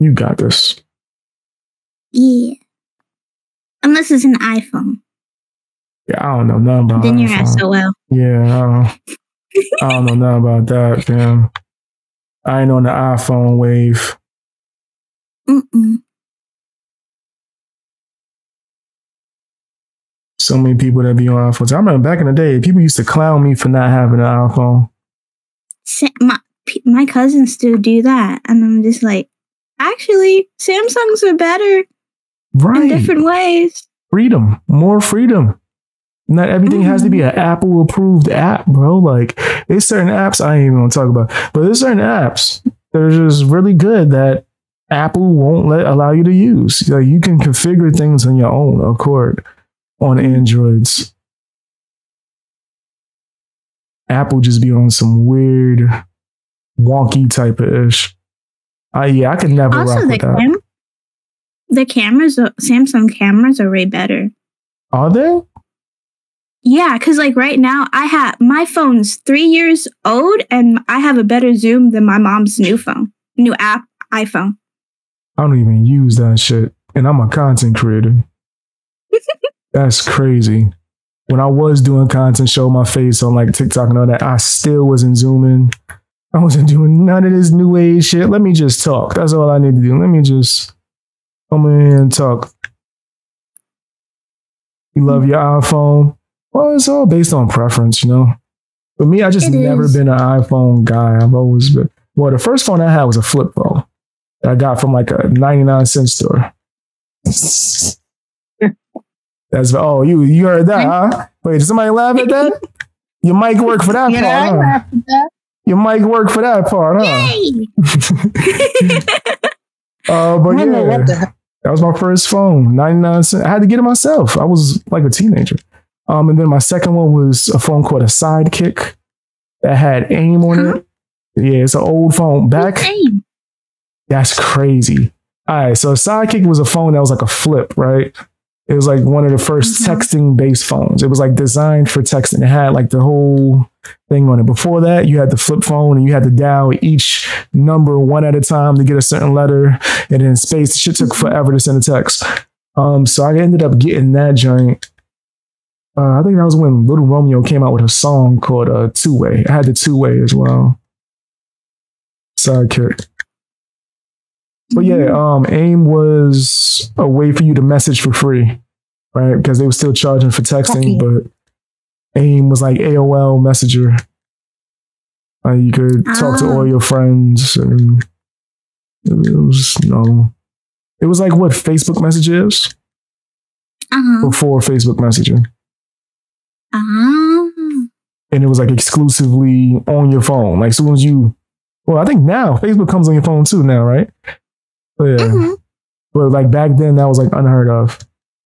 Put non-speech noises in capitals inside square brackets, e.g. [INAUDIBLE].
You got this. Yeah. Unless it's an iPhone. Yeah, I don't know nothing about then you're iPhone. SOL. Yeah, I don't, I don't know nothing about that, fam. I ain't on the iPhone wave. Mm-mm. So many people that be on iPhones. I remember back in the day, people used to clown me for not having an iPhone. My my cousins still do that, and I'm just like, actually, Samsungs are better Right. in different ways. freedom, more freedom. Not everything has to be an mm-hmm. Apple approved app, bro. Like there's certain apps I ain't even gonna talk about, but there's certain apps that are just really good that Apple won't let allow you to use. Like you can configure things on your own accord on mm-hmm. Androids. Apple just be on some weird, wonky type of ish. Uh, yeah, I could never Also, the with that. cam- the cameras, are- Samsung cameras are way better. Are they? Yeah, because like right now, I have my phone's three years old, and I have a better zoom than my mom's new phone, new app iPhone. I don't even use that shit. And I'm a content creator. [LAUGHS] That's crazy. When I was doing content, show my face on like TikTok and all that, I still wasn't zooming. I wasn't doing none of this new age shit. Let me just talk. That's all I need to do. Let me just come in here and talk. You love your iPhone? Well, it's all based on preference, you know. For me, I just It never is. been an iPhone guy. I've always been. Well, the first phone I had was a flip phone that I got from like a 99 cent store. That's oh, you you heard that, huh? Wait, did somebody laugh at that? Your mic work for that [LAUGHS] You know, I part, huh? Laughed at that. Your mic work for that part, huh? [LAUGHS] uh, but I don't know yeah, what the that was my first phone, 99 cents. I had to get it myself. I was like a teenager. Um, and then my second one was a phone called a Sidekick that had AIM on Huh? it. Yeah, it's an old phone. Back that's crazy. All right, so Sidekick was a phone that was like a flip, right? It was like one of the 1st Mhm. texting based phones. It was like designed for texting. It had like the whole thing on it. Before that, you had the flip phone and you had to dial each number one at a time to get a certain letter. And then space, shit took forever to send a text. Um, so I ended up getting that joint. Uh, I think that was when Little Romeo came out with a song called uh, Two Way. I had the Two Way as well. Sidekick. But yeah, um, AIM was a way for you to message for free, right? Because they were still charging for texting, but AIM was like AOL Messenger. Uh, you could talk to Ah. all your friends, and it was you know, it was like what Facebook Messenger is Uh-huh. before Facebook Messenger, Ah. and it was like exclusively on your phone. Like as soon as you, well, I think now Facebook comes on your phone too now, right? But yeah. Mhm. But like back then, that was like unheard of.